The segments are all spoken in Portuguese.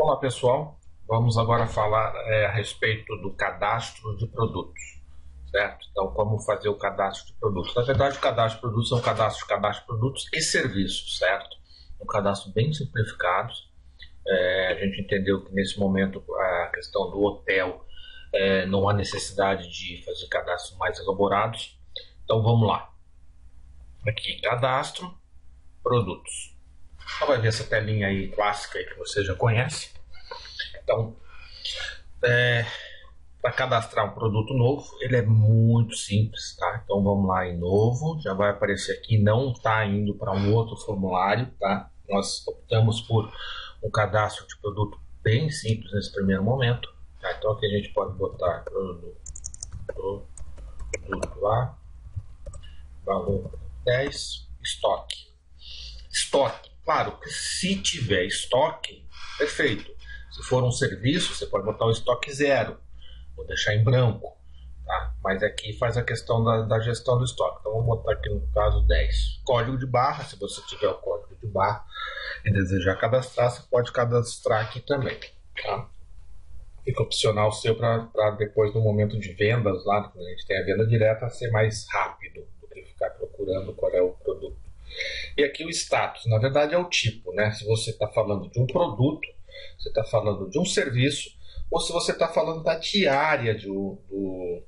Olá pessoal, vamos agora falar é, a respeito do cadastro de produtos, certo? Então, como fazer o cadastro de produtos? Na verdade, o cadastro de produtos é um cadastro de cadastro de produtos e serviços, certo? Um cadastro bem simplificado. É, a gente entendeu que nesse momento a questão do hotel é, não há necessidade de fazer cadastros mais elaborados. Então, vamos lá. Aqui, cadastro, produtos. Então vai ver essa telinha aí clássica aí que você já conhece. Então, é, para cadastrar um produto novo, ele é muito simples, tá? Então vamos lá em novo, já vai aparecer aqui, não está indo para um outro formulário, tá? Nós optamos por um cadastro de produto bem simples nesse primeiro momento. Tá? Então aqui a gente pode botar produto, produto lá, valor 10, estoque. Estoque Claro que se tiver estoque, perfeito. Se for um serviço, você pode botar o estoque zero, vou deixar em branco. Tá? Mas aqui faz a questão da, da, gestão do estoque. Então vamos botar aqui no caso 10. Código de barra, se você tiver o código de barra e desejar cadastrar, você pode cadastrar aqui também. Tá? Fica opcional seu para depois no momento de vendas, lá quando a gente tem a venda direta, ser mais rápido do que ficar procurando qual é o. E aqui o status, na verdade, é o tipo, né? Se você está falando de um produto, você está falando de um serviço, ou se você está falando da diária do, do,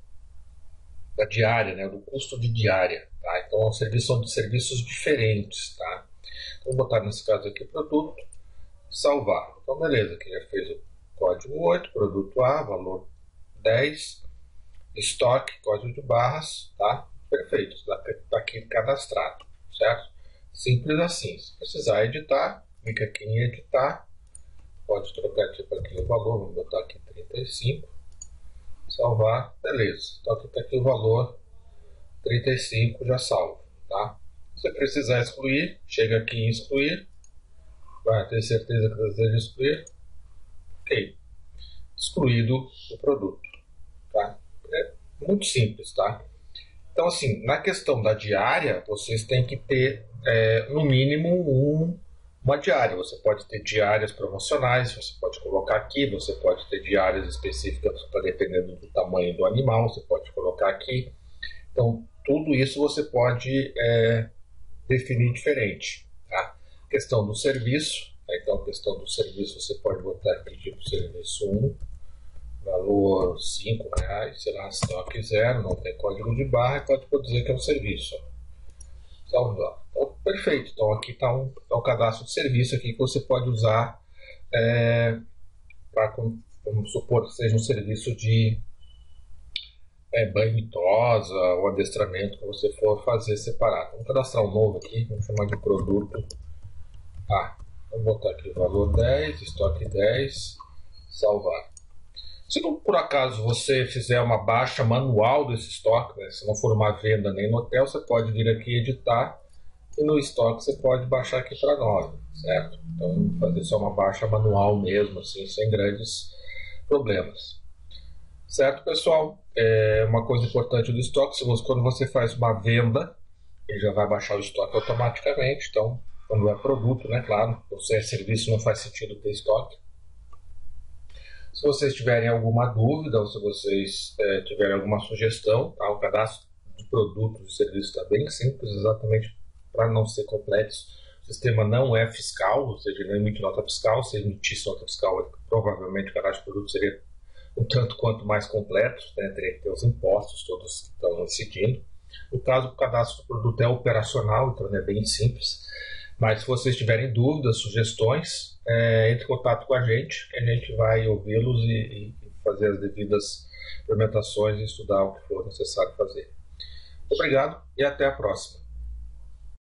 da diária, né? Do custo de diária, tá? Então, é são serviços diferentes, tá? Vou botar nesse caso aqui produto, salvar. Então, beleza, aqui já fez o código 8, produto A, valor 10, estoque, código de barras, tá? Perfeito, está tá aqui cadastrado, certo? Simples assim. Se precisar editar, clica aqui em editar. Pode trocar aqui para aquele valor, vamos botar aqui 35. Salvar, beleza. Então aqui está aqui o valor 35, já salvo. Tá? Se precisar excluir, chega aqui em excluir. Vai ter certeza que deseja excluir. Ok. Excluído o produto. Tá? É muito simples, tá? Então, assim, na questão da diária, vocês têm que ter é, no mínimo um, uma diária. Você pode ter diárias promocionais, você pode colocar aqui, você pode ter diárias específicas para dependendo do tamanho do animal, você pode colocar aqui. Então, tudo isso você pode é, definir diferente. Tá? Questão do serviço, né? então questão do serviço você pode botar aqui tipo serviço 1, valor 5 reais, sei lá, se não quiser, não tem código de barra, pode dizer que é um serviço. Então, perfeito. Então aqui está um, tá um cadastro de serviço aqui que você pode usar é, para, supor que seja um serviço de é, banho e tosa ou adestramento que você for fazer separado. Vamos cadastrar um novo aqui, vamos chamar de produto A. Vamos botar aqui o valor 10, estoque 10, salvar. Se não, por acaso você fizer uma baixa manual desse estoque, né, se não for uma venda nem no hotel, você pode vir aqui editar no estoque você pode baixar aqui para nós, certo? Então fazer só uma baixa manual mesmo, assim, sem grandes problemas. Certo, pessoal? É uma coisa importante do estoque, você, quando você faz uma venda, ele já vai baixar o estoque automaticamente, então quando é produto, né, claro, se é serviço não faz sentido ter estoque. Se vocês tiverem alguma dúvida ou se vocês é, tiverem alguma sugestão, tá? o cadastro de produtos e serviços está bem simples, exatamente para não ser complexo. O sistema não é fiscal, ou seja, não emite nota fiscal. Se emitisse nota fiscal, provavelmente o cadastro de produto seria um tanto quanto mais completo, né? teria que ter os impostos todos que estão incidindo. No caso, o cadastro do produto é operacional, então é bem simples. Mas se vocês tiverem dúvidas, sugestões, é, entre em contato com a gente, que a gente vai ouvi-los e, e, fazer as devidas implementações e estudar o que for necessário fazer. Obrigado e até a próxima.